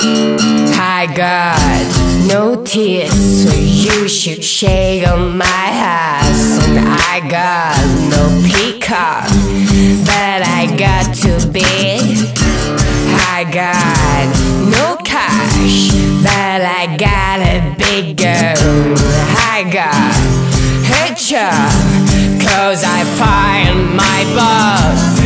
I got no tears, so you should shake on my ass. And I got no peacock, but I got to be. I got no cash, but I got a big girl. I got hitcher, cause I find my boss.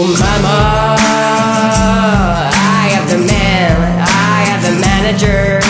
Mama, I am the man, I am the manager,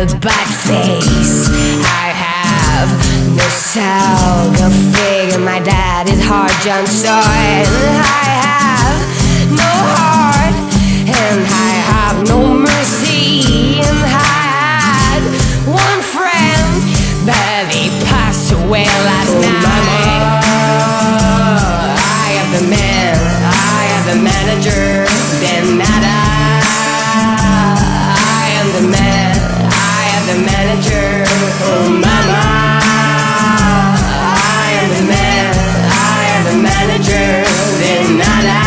a bad face. I have no soul, go figure. My dad is hard Johnson. I have no heart and I have no mercy. And I had one friend, but he passed away last oh, night. I am the man, I am the manager, then nada. I am the man, the manager, oh mama. I am the man, I am the manager, then nada.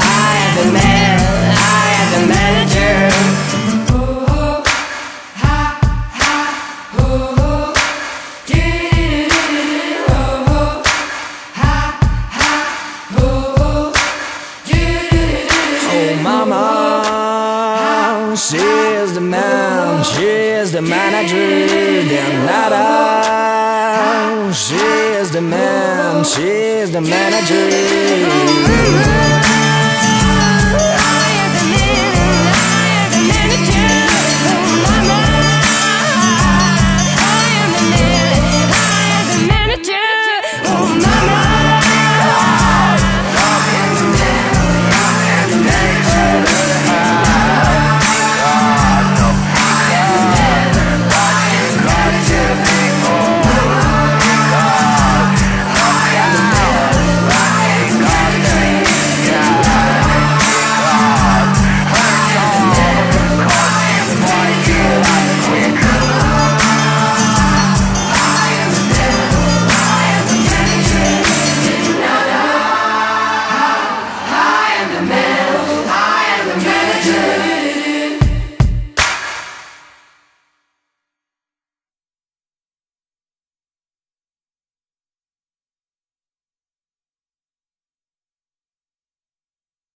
I am the man, I am the manager. Ooh, ha, ha, ooh, do-do-do-do-do, ooh, ha, ha, ooh, do-do-do-do-do. Oh mama, is the man, she is the manager, then nada. She is the man, she is the manager.